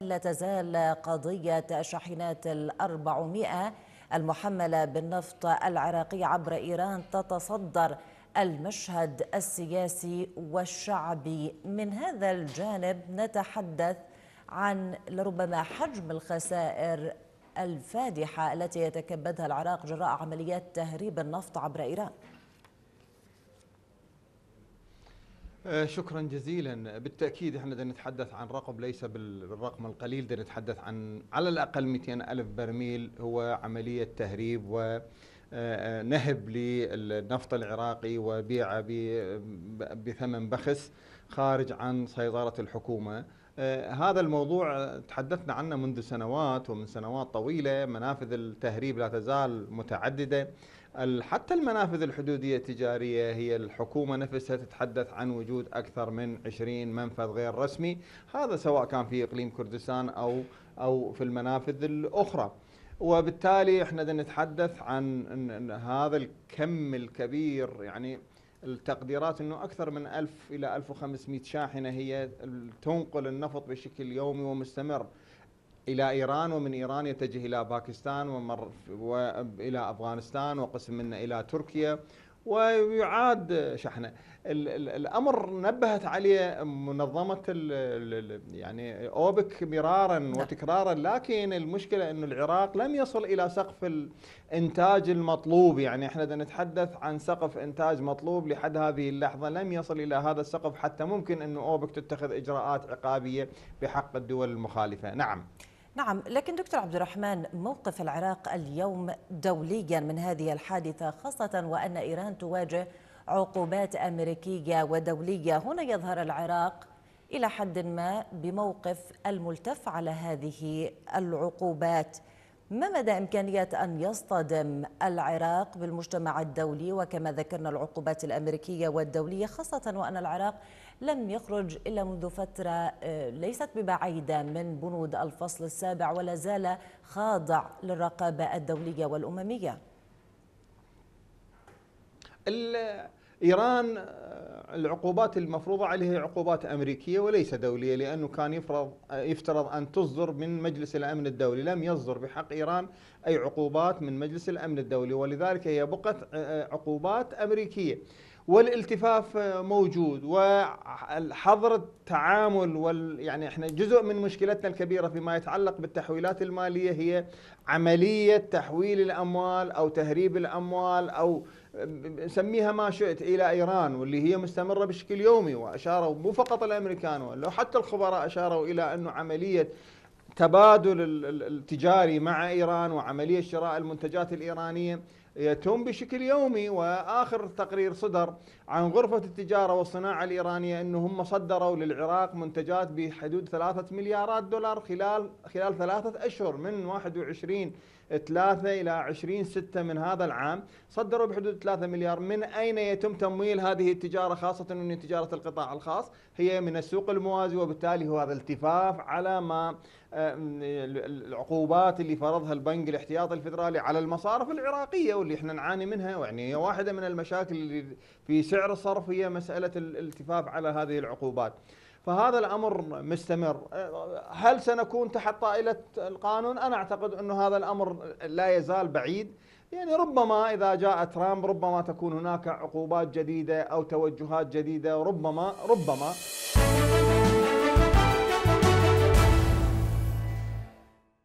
لا تزال قضية الشاحنات الأربعمائة المحملة بالنفط العراقي عبر إيران تتصدر المشهد السياسي والشعبي. من هذا الجانب نتحدث عن لربما حجم الخسائر الفادحة التي يتكبدها العراق جراء عمليات تهريب النفط عبر إيران. شكرا جزيلا. بالتأكيد إحنا نتحدث عن رقم ليس بالرقم القليل نتحدث عن على الأقل 200 ألف برميل هو عملية تهريب و آه، آه، نهب للنفط العراقي وبيعه بثمن بخس خارج عن سيطرة الحكومة. هذا الموضوع تحدثنا عنه منذ سنوات ومن سنوات طويلة. منافذ التهريب لا تزال متعددة. حتى المنافذ الحدودية التجارية هي الحكومة نفسها تتحدث عن وجود أكثر من 20 منفذ غير رسمي هذا سواء كان في إقليم كردستان أو أو في المنافذ الأخرى. وبالتالي إحنا نتحدث عن هذا الكم الكبير يعني التقديرات إنه أكثر من 1000 إلى 1500 شاحنة هي تنقل النفط بشكل يومي ومستمر. إلى إيران ومن إيران يتجه إلى باكستان ومر والى أفغانستان وقسم منه إلى تركيا ويعاد شحنه. الأمر نبهت عليه منظمة يعني أوبك مرارا نعم. وتكرارا لكن المشكلة إنه العراق لم يصل إلى سقف الإنتاج المطلوب. يعني إحنا نتحدث عن سقف إنتاج مطلوب لحد هذه اللحظة لم يصل إلى هذا السقف حتى ممكن إنه أوبك تتخذ إجراءات عقابية بحق الدول المخالفة. نعم. نعم لكن دكتور عبد الرحمن موقف العراق اليوم دوليا من هذه الحادثة خاصة وأن إيران تواجه عقوبات أمريكية ودولية. هنا يظهر العراق إلى حد ما بموقف الملتف على هذه العقوبات. ما مدى إمكانية أن يصطدم العراق بالمجتمع الدولي؟ وكما ذكرنا العقوبات الأمريكية والدولية خاصة وأن العراق لم يخرج إلا منذ فترة آه، ليست ببعيدة من بنود الفصل السابع ولا زال خاضع للرقابة الدولية والأممية. إيران آه، العقوبات المفروضة عليه عقوبات أمريكية وليس دولية لأنه كان يفرض آه، يفترض أن تصدر من مجلس الأمن الدولي. لم يصدر بحق إيران أي عقوبات من مجلس الأمن الدولي ولذلك هي بقت عقوبات أمريكية. والالتفاف موجود وحظر التعامل وال يعني إحنا جزء من مشكلتنا الكبيرة فيما يتعلق بالتحويلات المالية هي عملية تحويل الأموال أو تهريب الأموال أو سميها ما شئت إلى إيران واللي هي مستمرة بشكل يومي وأشاروا مو فقط الأمريكان ولا حتى الخبراء أشاروا إلى انه عملية تبادل التجاري مع إيران وعملية شراء المنتجات الإيرانية يتم بشكل يومي وآخر تقرير صدر عن غرفة التجارة والصناعة الإيرانية انه هم صدروا للعراق منتجات بحدود ثلاثة مليارات دولار خلال خلال ثلاثة أشهر من 21 3 إلى 20 6 من هذا العام. صدروا بحدود 3 مليار. من أين يتم تمويل هذه التجارة خاصة أن تجارة القطاع الخاص؟ هي من السوق الموازي وبالتالي هو هذا التفاف على ما العقوبات اللي فرضها البنك الاحتياطي الفدرالي على المصارف العراقية واللي إحنا نعاني منها يعني هي واحدة من المشاكل اللي في سعر الصرف هي مسألة الالتفاف على هذه العقوبات. فهذا الأمر مستمر. هل سنكون تحت طائلة القانون؟ أنا أعتقد انه هذا الأمر لا يزال بعيد. يعني ربما إذا جاء ترامب ربما تكون هناك عقوبات جديدة أو توجهات جديدة ربما ربما